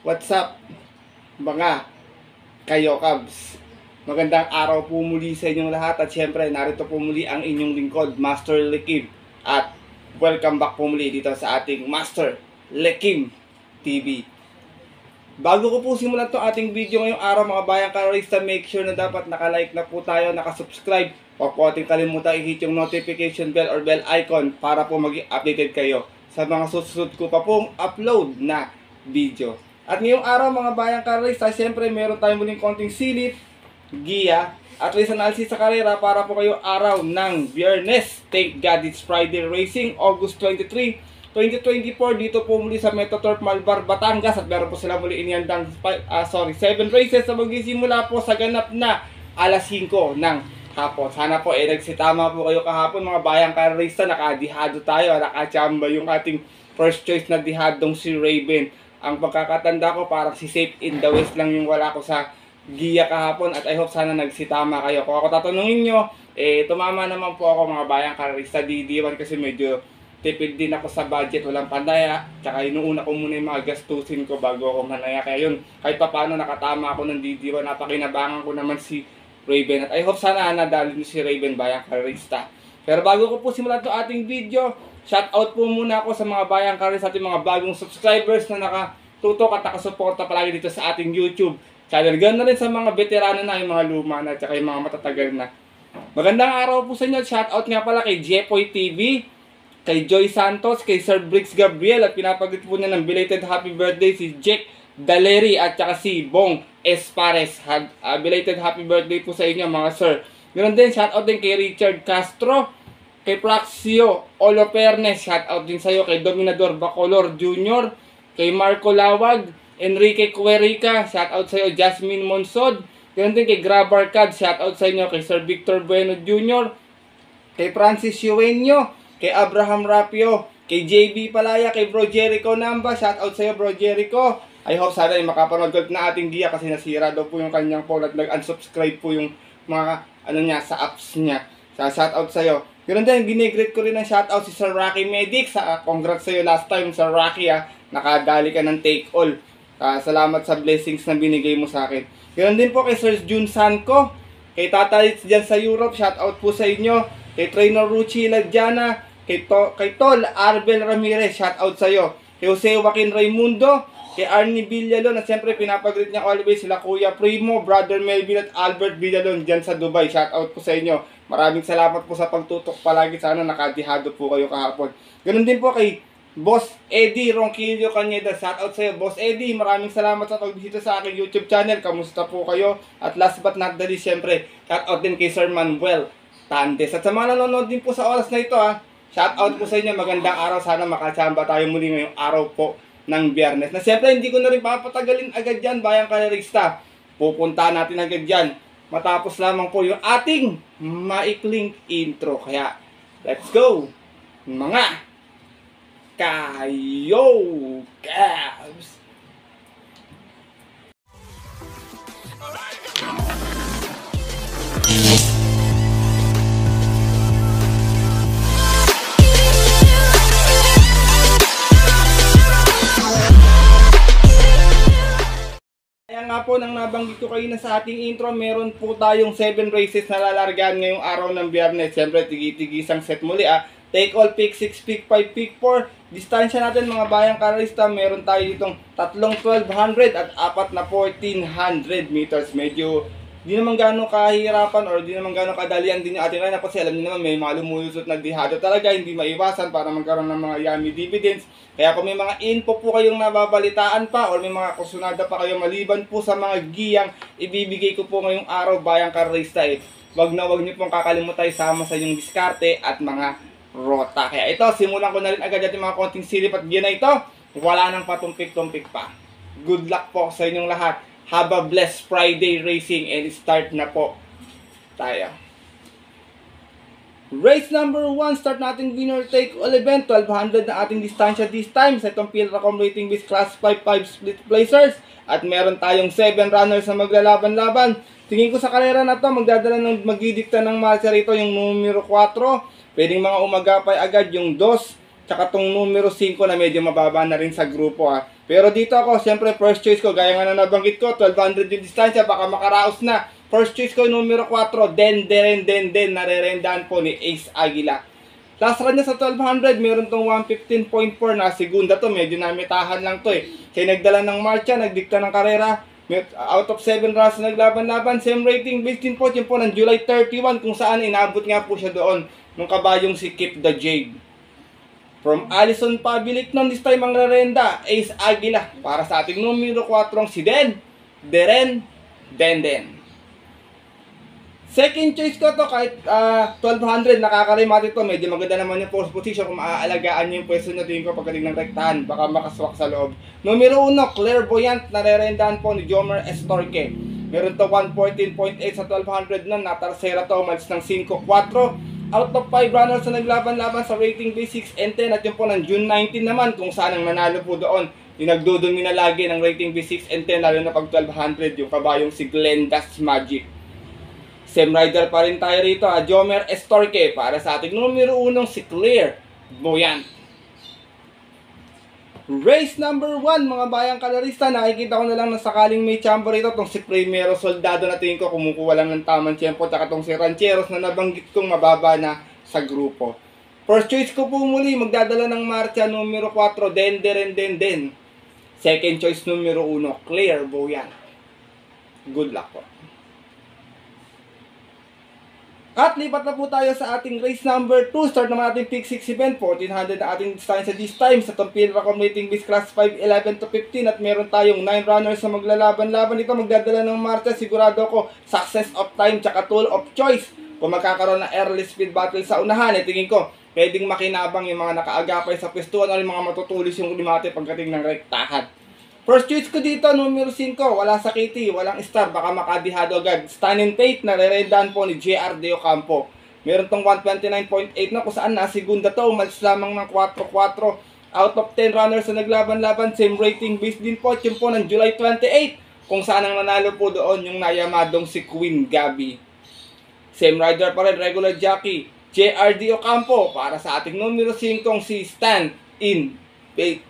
What's up, mga kayo Cubs? Magandang araw po muli sa inyong lahat at syempre narito po muli ang inyong lingkod, Master Lekim. At welcome back po muli dito sa ating Master Lekim TV. Bago ko po simulan to ating video ngayong araw mga bayang karorista, make sure na dapat nakalike na po tayo, nakasubscribe. Huwag po ating kalimutan i-hit yung notification bell or bell icon para po maging updated kayo sa mga susunod ko pa pong upload na video. At ngayong araw mga bayang karista, siyempre meron tayong muling konting silip, giya, at least analysis sa karera para po kayo araw ng Biyernes. Thank God it's Friday Racing, August 23, 2024 dito po muli sa Metoturf Malbar, Batangas at meron po sila muli iniandang uh, sorry, 7 races na magsisimula po sa ganap na alas 5 ng hapon. Sana po eh nagsitama po kayo kahapon mga bayang karista, nakadihado tayo, nakachamba yung ating first choice na dihadong si Raven. Ang pagkakatanda ko parang si Safe in the West lang yung wala ko sa giya kahapon at I hope sana nagsitama kayo. Kung ako tatanungin nyo, eh tumama naman po ako mga bayang karista DD1 kasi medyo tipid din ako sa budget, walang pandaya. Tsaka inuuna ko muna yung mga gastusin ko bago ako manaya. Kaya yun, kahit pa paano nakatama ako ng DD1, napakinabangan ko naman si Raven. At I hope sana nadali niyo si Raven bayang karista. Pero bago ko po simulan to ating video, Shout out po muna ako sa mga bayang sa ating mga bagong subscribers na nakatutok at nakasuporta palagi dito sa ating YouTube channel. Ganoon na rin sa mga veterano na, yung mga luma na, at yung mga matatagal na. Magandang araw po sa inyo. Shout out nga pala kay Jepoy TV, kay Joy Santos, kay Sir Briggs Gabriel at pinapagit po niya ng belated happy birthday si Jake Daleri at saka si Bong Espares. Uh, belated happy birthday po sa inyo mga sir. Ganoon din, shout out din kay Richard Castro, kay Praxio Olopernes, shout out din sa'yo, kay Dominador Bacolor Jr., kay Marco Lawag, Enrique Cuerica, shout out sa'yo, Jasmine Monsod, ganun din kay Grabarcad, shout out sa inyo, kay Sir Victor Bueno Jr., kay Francis Yuenyo, kay Abraham Rapio, kay JB Palaya, kay Bro Jericho Namba, shout out sa'yo Bro Jericho. I hope sana ay makapanood ko na ating giya kasi nasira daw po yung kanyang phone at nag-unsubscribe po yung mga ano niya sa apps niya. Sa shout out sa'yo. Ganun din, ginigreet ko rin ng shoutout si Sir Rocky Medic. Sa, congrats sa'yo last time, Sir Rocky, ah. Nakadali ka ng take all. Uh, salamat sa blessings na binigay mo sa akin. Ganun din po kay Sir June Sanko. Kay Tatay dyan sa Europe, shoutout po sa inyo. Kay Trainer Ruchi Lagdiana. Kay, to, kay Tol Arbel Ramirez, shoutout sa iyo. Kay Jose Joaquin Raimundo. Kay Arnie Villalon, at siyempre pinapagreet niya always sila Kuya Primo, Brother Melvin at Albert Villalon dyan sa Dubai. Shoutout po sa inyo. Maraming salamat po sa pagtutok palagi. Sana nakadihado po kayo kahapon. Ganun din po kay Boss Eddie Ronquillo Caneda. Shout out sa iyo, Boss Eddie. Maraming salamat sa pagbisita sa aking YouTube channel. Kamusta po kayo? At last but not the least, syempre, shout out din kay Sir Manuel Tandes. At sa mga nanonood din po sa oras na ito, ha, shout out po sa inyo. Magandang araw. Sana makachamba tayo muli ngayong araw po ng biyernes. Na siyempre, hindi ko na rin papatagalin agad yan, bayang kalerista. Pupunta natin agad yan matapos lamang po yung ating maikling intro. Kaya, let's go! Mga kayo Cavs! nga po nang nabanggit ko kayo na sa ating intro, meron po tayong 7 races na lalargaan ngayong araw ng biyernes. Siyempre, tigi-tigisang set muli ah. Take all, pick 6, pick 5, pick 4. Distansya natin mga bayang karista, meron tayo ditong tatlong 1200 at apat na 1400 meters. Medyo di naman gano'ng kahirapan or di naman gano'ng kadalian din yung ating line kasi alam niyo naman may mga lumulusot na dihado talaga, hindi maiwasan para magkaroon ng mga yummy dividends. Kaya kung may mga info po kayong nababalitaan pa or may mga kusunada pa kayo maliban po sa mga giyang ibibigay ko po ngayong araw bayang karista eh. Wag na wag niyo pong kakalimutan sama sa inyong diskarte at mga rota. Kaya ito, simulan ko na rin agad yung mga konting silip at na ito. Wala nang patumpik-tumpik pa. Good luck po sa inyong lahat. Have a blessed Friday racing and start na po tayo. Race number 1, start natin winner take all event. 1200 na ating distansya this time sa itong Pilracom rating with class 5 5 split placers. At meron tayong 7 runners na maglalaban-laban. Tingin ko sa kalera na to, magdadala ng magdidikta ng marcha rito yung numero 4. Pwedeng mga umagapay agad yung 2. Tsaka tong numero 5 na medyo mababa na rin sa grupo ha. Pero dito ako, siyempre first choice ko, gaya nga na nabanggit ko, 1200 yung distansya, baka makaraos na. First choice ko, numero 4, Den, Den, Den, Den, narerendahan po ni Ace Aguila. Last run niya sa 1200, meron tong 115.4 na segunda to. Medyo namitahan lang to eh. Kaya nagdala ng marcha, nagdikta ng karera. Out of 7 runs naglaban-laban. Same rating based din po. Yun po ng July 31 kung saan inabot nga po siya doon ng kabayong si Keep the Jade. From Alison Pabilik nun, this time ang rarenda, Ace Aguila. Para sa ating numero 4 si Den, Deren, Denden. Second choice ko to kahit uh, 1200 nakakarimati to. Medyo maganda naman yung post position kung maaalagaan niyo yung pwesto niyo tingin ko pagdating ng rektahan. Baka makaswak sa loob. Numero 1, Clairvoyant na rerendahan po ni Jomer Estorque. Meron to 114.8 sa 1200 nun. Natarsera to umalis ng 5-4. Out of 5 runners na naglaban-laban sa rating B6 and 10 at yung po ng June 19 naman kung saan ang nanalo po doon. Yung nagdudumi na lagi ng rating B6 and 10 lalo na pag 1200 yung kabayong si Glendas Magic. Same rider pa rin tayo rito, ha? Jomer Estorque para sa ating numero unong si Claire Boyan. Race number 1, mga bayang kalarista, nakikita ko na lang na sakaling may chamber rito, itong si Primero Soldado na tingin ko kumukuha lang ng tamang tempo, tsaka itong si Rancheros na nabanggit kong mababa na sa grupo. First choice ko po muli, magdadala ng marcha numero 4, Den Den Den. Second choice numero 1, Claire Boyan. Good luck po. At lipat na po tayo sa ating race number 2. Start naman natin pick 6 event. 1400 na ating distansya this time sa Tompil Accommodating Base Class 5, 11 to 15. At meron tayong 9 runners na maglalaban-laban. Ito magdadala ng Marta. Sigurado ko success of time tsaka tool of choice. Kung magkakaroon ng early speed battle sa unahan, eh, tingin ko, pwedeng makinabang yung mga nakaagapay sa pwestuhan o yung mga matutulis yung limate pagdating ng rektahan. First choice ko dito, numero 5, wala sa Kitty, walang star, baka makadihado agad. Stunning Tate, nare-rendahan po ni JR De Ocampo. Meron tong 129.8 na kung saan na, segunda to, umalis lamang ng 4-4. Out of 10 runners na naglaban-laban, same rating based din po, yun po ng July 28. Kung saan ang nanalo po doon yung nayamadong si Queen Gabby. Same rider pa rin, regular jockey, JR De Ocampo, para sa ating numero 5 si Stan in Bait.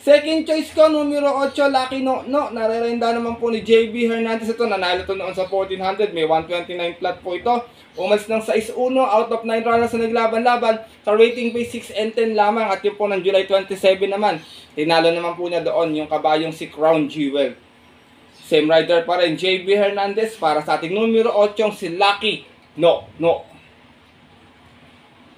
Second choice ko, numero 8, Lucky No. No, narerenda naman po ni JB Hernandez ito. Nanalo to noon sa 1400. May 129 flat po ito. Umalis ng 6-1 out of 9 runners na naglaban-laban. Sa rating base 6 and 10 lamang. At yung po ng July 27 naman. Tinalo naman po niya doon yung kabayong si Crown Jewel. Same rider pa rin, JB Hernandez. Para sa ating numero 8, si Lucky No. No.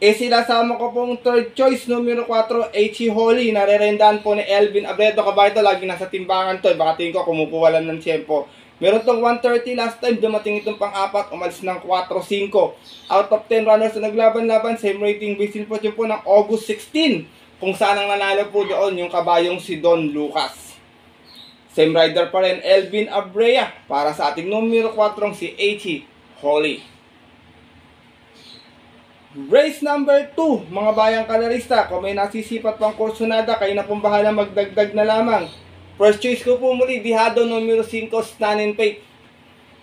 Eh sinasama ko pong third choice, numero 4, H.E. Holly. Narerendahan po ni Elvin Abredo. Kabay ito, lagi nasa timbangan to. Baka tingin ko, kumukuha lang ng tiyempo. Meron tong 130 last time, dumating itong pang-apat, umalis ng 4-5. Out of 10 runners na naglaban-laban, same rating basin po yun po ng August 16. Kung saan ang nanalo po doon, yung kabayong si Don Lucas. Same rider pa rin, Elvin Abrea. Para sa ating numero 4, si H.E. Holly. Race number 2, mga bayang kalarista, kung may nasisipat pang kursunada, kayo na pong bahala magdagdag na lamang. First choice ko po muli, Dihado numero 5, Stan and Fate.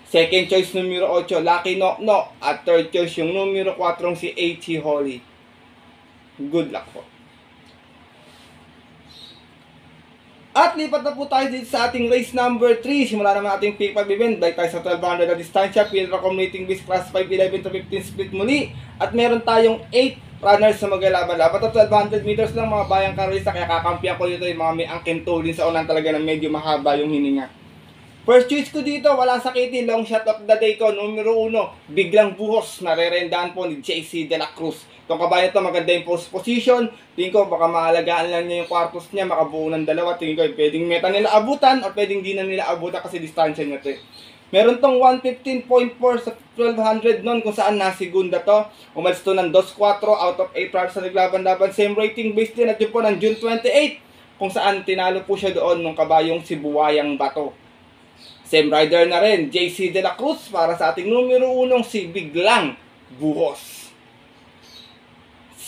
Second choice numero 8, Lucky No No. At third choice yung numero 4 si H.E. Holly. Good luck po. At lipat na po tayo dito sa ating race number 3. Simula naman ating pick 5 event. Dahil tayo sa 1200 na distansya. Field accommodating base class 5, 11 to 15 split muli. At meron tayong 8 runners na maglalaban-laban. At 1200 meters lang mga bayang karista. Kaya kakampiyan ko dito yung mga may angkin tulin sa unan talaga na medyo mahaba yung hininga. First choice ko dito, wala sa kitty, long shot of the day ko, numero 1, biglang buhos, narerendahan po ni JC De La Cruz. Itong kabayan ito, maganda yung post position. Tingin ko, baka maalagaan lang niya yung kwartos niya, makabuo ng dalawa. Tingin ko, pwedeng meta nila abutan o pwedeng di na nila abutan kasi distansya niya ito. Eh. Meron tong 115.4 sa 1200 noon kung saan nasigunda to. Umalis to ng 2-4 out of 8 rounds sa naglaban-laban. Same rating based din at yun po ng June 28 kung saan tinalo po siya doon ng kabayong si Buwayang Bato. Same rider na rin, JC De La Cruz para sa ating numero 1 si Biglang Buhos.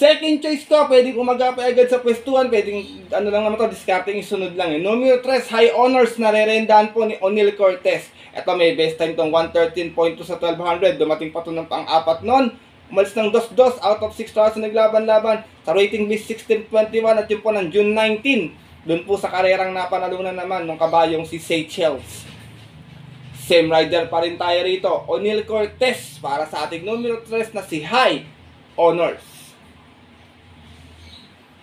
Second choice ko, pwedeng umagapay agad sa pwestuhan, pwedeng, ano lang naman to, discarding isunod lang eh. Numero 3, high honors na rerendahan po ni O'Neal Cortez. Ito may best time tong 113.2 sa 1200, dumating pa to ng pang-apat nun. Umalis ng 2-2 out of 6,000 naglaban-laban. Sa rating list 1621 at yun po ng June 19. Doon po sa karerang napanalunan naman ng kabayong si Seychelles. Same rider pa rin tayo rito. O'Neal Cortez para sa ating numero 3 na si High Honors.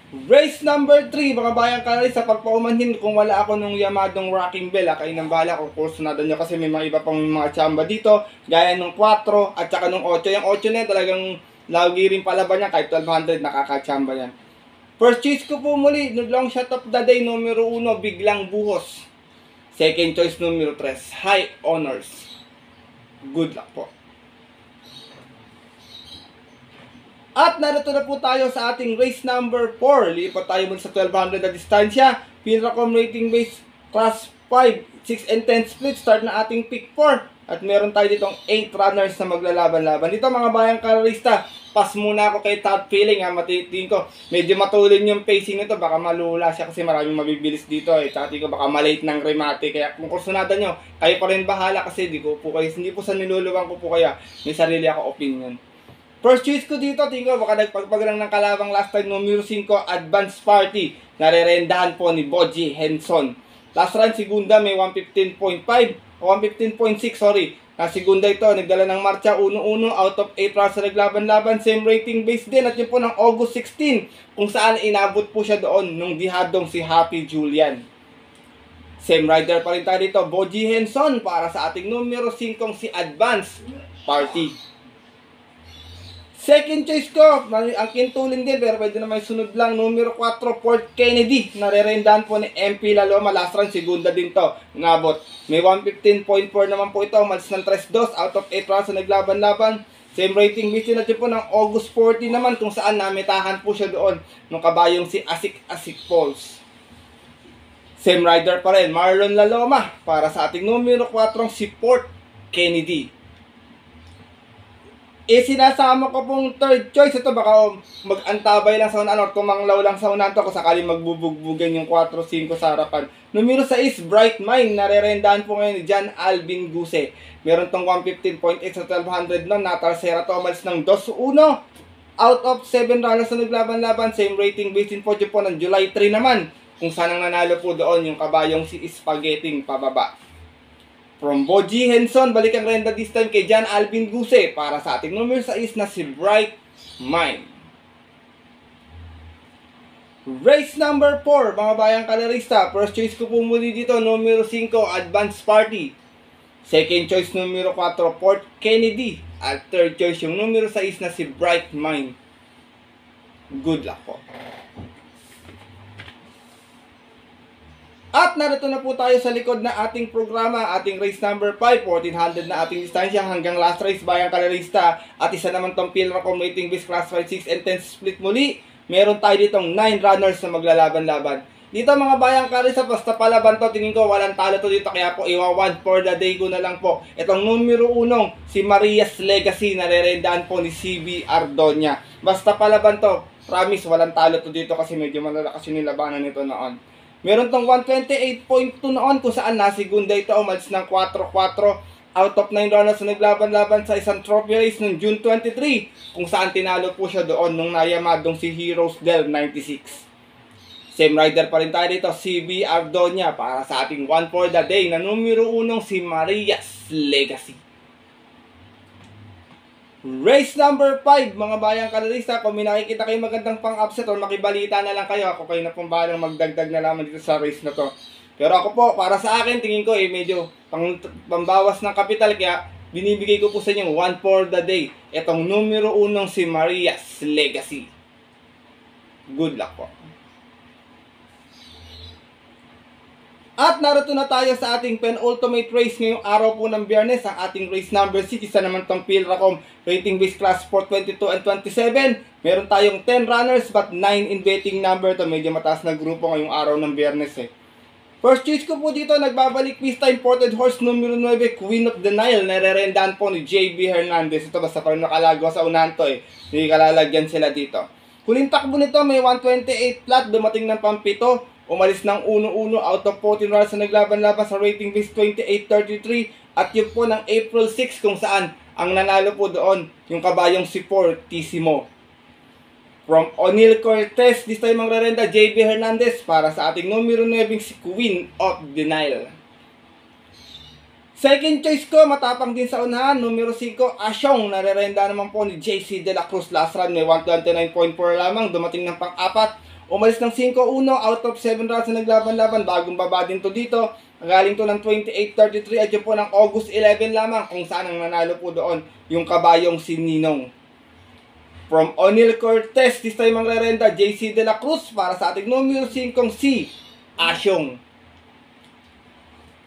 Race number 3, mga bayang kalari, sa pagpaumanhin kung wala ako nung yamadong rocking bell, ah, kayo nang bala kung kursunado nyo kasi may mga iba pang mga chamba dito, gaya nung 4 at saka nung 8. Yung 8 na yan, talagang lagi rin palaban niya, kahit 1200, nakakachamba yan. First choice ko po muli, long shot of the day, numero 1, biglang buhos. Second choice, numero 3, high honors. Good luck po. At narito na po tayo sa ating race number 4. Lipat tayo muna sa 1200 na distansya. Pinracom rating base class 5, 6 and 10 split. Start na ating pick 4. At meron tayo ditong 8 runners na maglalaban-laban. Dito mga bayang karista, pass muna ako kay top feeling ha. Matitiin ko, medyo matulin yung pacing nito. Baka malula siya kasi maraming mabibilis dito eh. Tsaka ko baka malate ng remate. Kaya kung kursunada nyo, kayo pa rin bahala kasi di ko po kayo, hindi po sa niluluwang ko po kaya may sarili ako opinion. First choice ko dito, tingko, baka nagpagpag lang ng kalabang last time numero 5, Advance Party. Narerendahan po ni Boji Henson. Last run, segunda may 115.5 o 115.6, sorry. Na segunda ito, nagdala ng marcha 1-1 out of 8 rounds sa naglaban-laban. Same rating base din at yun po ng August 16 kung saan inabot po siya doon nung dihadong si Happy Julian. Same rider pa rin tayo dito, Boji Henson para sa ating numero 5 si Advance Party. Second choice ko, ang kintulin din pero pwede naman sunod lang. Numero 4, Port Kennedy. Narerendahan po ni MP Laloma. Last run, segunda din to. Ngabot. May 115.4 naman po ito. Malis ng 3-2 out of 8 rounds na naglaban-laban. Same rating mission natin po ng August 14 naman kung saan namitahan po siya doon ng kabayong si Asik Asik Falls. Same rider pa rin, Marlon Laloma para sa ating numero 4 si Port Kennedy eh sinasama ko pong third choice ito baka mag-antabay lang sa unan or tumanglaw lang sa unan to kung sakaling magbubugbugan yung 4-5 sa harapan. Numero 6, Bright Mind. Narerendahan po ngayon ni John Alvin Guse. Meron tong 115.8 sa 1200 no. Natarsera to umalis ng 2-1. Out of 7 runners na naglaban-laban. Same rating based in Podio po ng July 3 naman. Kung saan ang nanalo po doon yung kabayong si Spaghetti pababa. From Boji Henson, balik ang renda this time kay John Alvin Guse para sa ating numero 6 na si Bright Mind. Race number 4, mga bayang kalarista. First choice ko po muli dito, numero 5, Advance Party. Second choice, numero 4, Port Kennedy. At third choice, yung numero 6 na si Bright Mind. Good luck po. At narito na po tayo sa likod na ating programa, ating race number 5, 1400 na ating distansya hanggang last race bayang kalarista. At isa naman tong Pilracom Rating Base Class 5, 6 and 10 split muli. Meron tayo ditong 9 runners na maglalaban-laban. Dito mga bayang karisa, basta palaban to, tingin ko walang talo to dito. Kaya po, iwa 1 for the day ko na lang po. Itong numero 1, si Maria's Legacy, na rerendahan po ni CB Ardonia. Basta palaban to, promise, walang talo to dito kasi medyo malalakas yung nilabanan nito noon. Meron tong 128.2 noon kung saan nasigunda ito umalis ng 4-4 out of 9 runners na naglaban-laban sa isang trophy race noong June 23 kung saan tinalo po siya doon nung nayamadong si Heroes Del 96. Same rider pa rin tayo dito, CB Ardonia para sa ating 1 for the day na numero 1 si Maria's Legacy. Race number 5, mga bayang kalalista, kung may nakikita kayo magandang pang-upset o makibalita na lang kayo, ako kayo na pong balang magdagdag na lamang dito sa race na to. Pero ako po, para sa akin, tingin ko eh, medyo pang, pambawas ng kapital, kaya binibigay ko po sa inyo 1 for the day. Itong numero 1 si Maria's Legacy. Good luck po. At narito na tayo sa ating penultimate race ngayong araw po ng biyernes. Ang ating race number 6, isa naman tong Pilracom rating base class for 22 and 27. Meron tayong 10 runners but 9 in betting number. to Medyo mataas na grupo ngayong araw ng biyernes eh. First choice ko po dito, nagbabalik Pista Imported Horse numero 9, Queen of the Nile. Narerendahan po ni JB Hernandez. Ito basta pa nakalago sa unahan to eh. Hindi kalalagyan sila dito. Kuling takbo nito, may 128 flat, dumating ng pampito. Umalis ng 1-1 out of 14 runs na naglaban-laban sa rating base 28-33 at yun po ng April 6 kung saan ang nanalo po doon yung kabayong si Fortissimo. From O'Neal Cortez, this time ang rerenda JB Hernandez para sa ating numero 9 si Queen of Denial. Second choice ko, matapang din sa unahan, numero 5, Asyong, narerenda naman po ni JC De La Cruz last run, may 129.4 lamang, dumating ng pang-apat, umalis ng 5-1, out of 7 runs na naglaban-laban, bagong baba din to dito, galing to ng 28-33 at yun po ng August 11 lamang, kung saan ang nanalo po doon, yung kabayong si Ninong. From O'Neal Cortez, this time ang rerenda, JC De La Cruz para sa ating numero 5 si Asyong.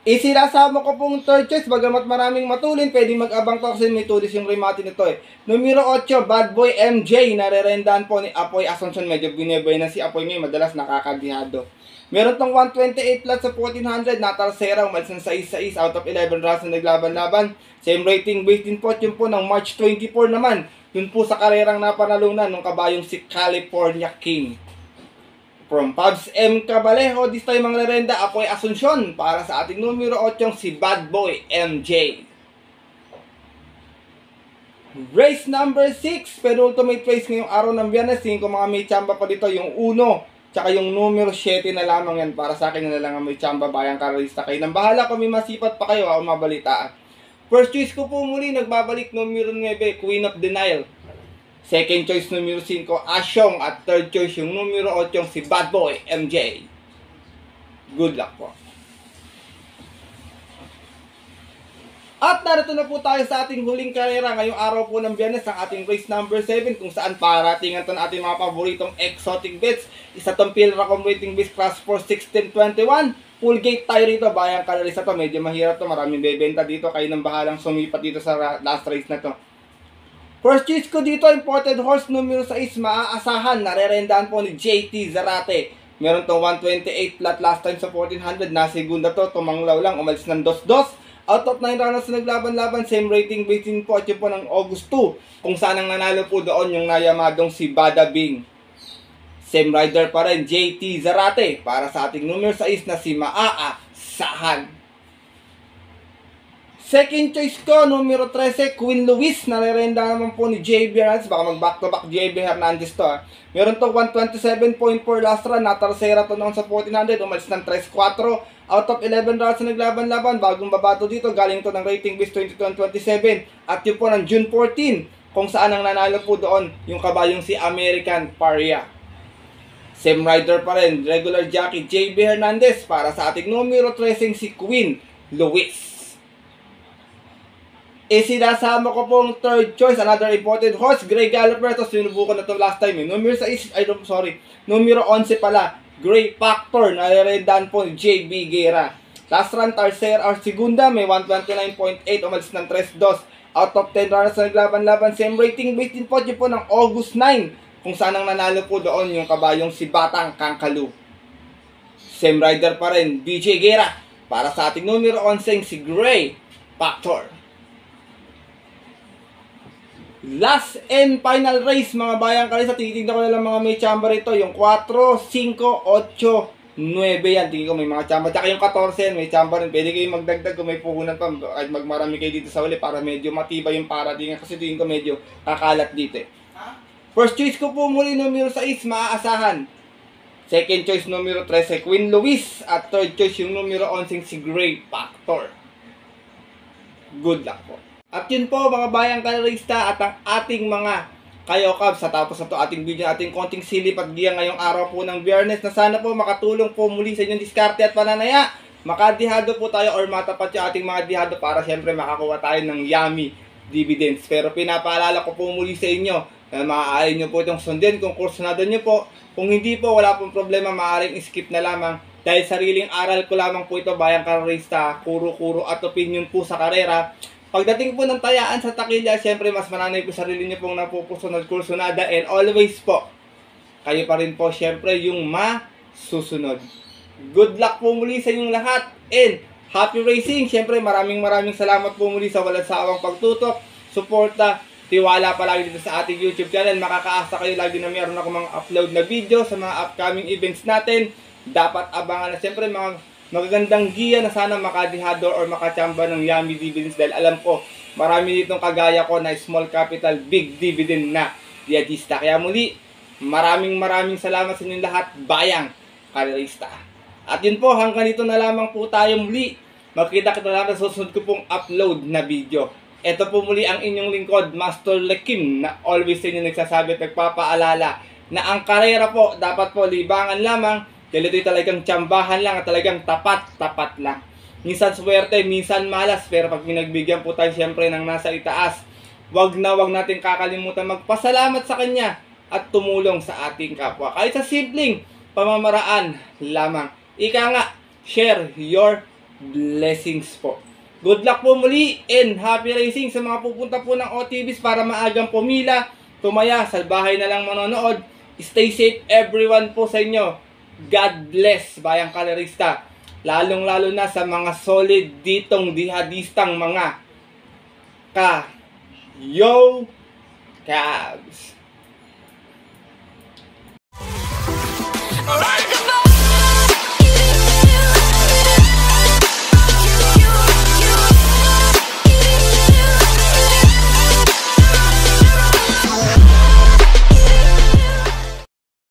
Isinasama ko pong third choice, bagamat maraming matulin, pwedeng mag-abang to kasi may tulis yung remate nito eh. Numero 8, Bad Boy MJ, narerendahan po ni Apoy Asuncion. Medyo binibay na si Apoy ngayon, madalas nakakadihado. Meron tong 128 plus sa 1400, natalsera, umalis ng 6-6 out of 11 rounds na naglaban-laban. Same rating based din po, yun po ng March 24 naman. Yun po sa karerang napanalunan ng kabayong si California King. From Pabs M. Cabalejo, this time ang lerenda, ako ay Asunsyon para sa ating numero 8 si Bad Boy MJ. Race number 6, penultimate race ngayong araw ng Biyernes. Tingin ko mga may chamba pa dito, yung 1, tsaka yung numero 7 na lamang yan para sa akin na lang ang may chamba bayang karalista kayo. Nang bahala kung may masipat pa kayo, ako mabalitaan. First choice ko po muli, nagbabalik numero 9, Queen of Denial. Second choice numero 5, Asyong. At third choice yung numero 8, si Bad Boy, MJ. Good luck po. At narito na po tayo sa ating huling karera ngayong araw po ng biyernes ang ating race number 7 kung saan paratingan to ng ating mga paboritong exotic bets. Isa tong Pilra Rating Base Class for 1621. Full gate tayo rito, bayang kalalisa to. Medyo mahirap to, maraming bebenta dito. Kayo nang bahalang sumipat dito sa last race na to. First choice ko dito, imported horse numero 6, maaasahan. Narerendahan po ni JT Zarate. Meron tong 128 flat last time sa 1400. Na segunda to, tumanglaw lang, umalis ng 2-2. Out of 9 runners na naglaban-laban, same rating based in po at po ng August 2. Kung saan ang nanalo po doon yung nayamadong si Bada Bing. Same rider pa rin, JT Zarate. Para sa ating numero 6 na si Maa Sahan. Second choice ko, numero 13, Queen Luis. Narirenda naman po ni JB Hernandez. Baka mag back-to-back JB Hernandez to. Ha. Meron to 127.4 last run. Natalsera to noon sa 1400. Umalis ng 3-4. Out of 11 runs na naglaban-laban. Bagong babato dito. Galing to ng rating base 22-27. At yun po ng June 14. Kung saan ang nanalo po doon yung kabayong si American Paria. Same rider pa rin. Regular jockey JB Hernandez. Para sa ating numero 13 si Queen Luis eh sinasama ko pong third choice, another important horse, Grey Galloper. Ito, sinubukan na to last time. Eh. Numero 6, ay, sorry, numero 11 pala, Grey Factor, nalirendan po ni JB Guerra. Last run, Tarser or Segunda, may 129.8, umalis ng 3-2. Out of 10 runners na naglaban-laban, same rating based din po po ng August 9, kung saan ang nanalo po doon yung kabayong si Batang Kangkalu. Same rider pa rin, DJ Guerra. Para sa ating numero 11, si Grey Factor. Last and final race mga bayang kalisa. Titignan ko na lang mga may chamba rito. Yung 4, 5, 8, 9 yan. Tingin ko may mga chamba. Tsaka yung 14 yan, may chamba rin. Pwede kayong magdagdag kung may puhunan pa. Kahit magmarami kayo dito sa uli para medyo matibay yung parating. Kasi tingin ko medyo kakalat dito eh. First choice ko po muli numero 6, maaasahan. Second choice numero 13, Queen Louise. At third choice yung numero 11, si Grey Factor. Good luck po. At yun po mga bayang kalarista at ang ating mga kayo Cubs sa tapos na to ating video ating konting silip at giya ngayong araw po ng biyernes na sana po makatulong po muli sa inyong diskarte at pananaya. Makadihado po tayo or matapat yung ating mga dihado para syempre makakuha tayo ng yummy dividends. Pero pinapaalala ko po muli sa inyo na maaari nyo po itong sundin kung kursunado nyo po. Kung hindi po wala pong problema maaaring skip na lamang. Dahil sariling aral ko lamang po ito bayang karerista kuro-kuro at opinion po sa karera Pagdating po ng tayaan sa takilya, syempre mas mananay po sarili niyo pong napupusunod kursunada and always po, kayo pa rin po syempre yung masusunod. Good luck po muli sa inyong lahat and happy racing! Syempre maraming maraming salamat po muli sa walang sawang pagtutok, suporta, tiwala palagi dito sa ating YouTube channel. Makakaasa kayo lagi na mayroon ako mga upload na video sa mga upcoming events natin. Dapat abangan na syempre mga magagandang giya na sana makadihador or makachamba ng yummy dividends dahil alam ko marami ditong kagaya ko na small capital big dividend na diadista. Kaya muli, Maraming maraming salamat sa inyong lahat, bayang karerista. At yun po, hanggang dito na lamang po tayo muli. Magkita kita lang sa susunod ko pong upload na video. Ito po muli ang inyong lingkod, Master Lekim, na always sa inyo nagsasabi at nagpapaalala na ang karera po, dapat po libangan lamang, dahil ito'y talagang tsambahan lang at talagang tapat-tapat lang. Minsan swerte, minsan malas, pero pag pinagbigyan po tayo siyempre ng nasa itaas, wag na wag natin kakalimutan magpasalamat sa Kanya at tumulong sa ating kapwa. Kahit sa simpleng pamamaraan lamang. Ika nga, share your blessings po. Good luck po muli and happy racing sa mga pupunta po ng OTVs para maagang pumila, tumaya, sa bahay na lang manonood. Stay safe everyone po sa inyo. God bless, bayang kalerista. Lalong-lalo na sa mga solid ditong dihadistang mga ka Yo Cabs. Alright.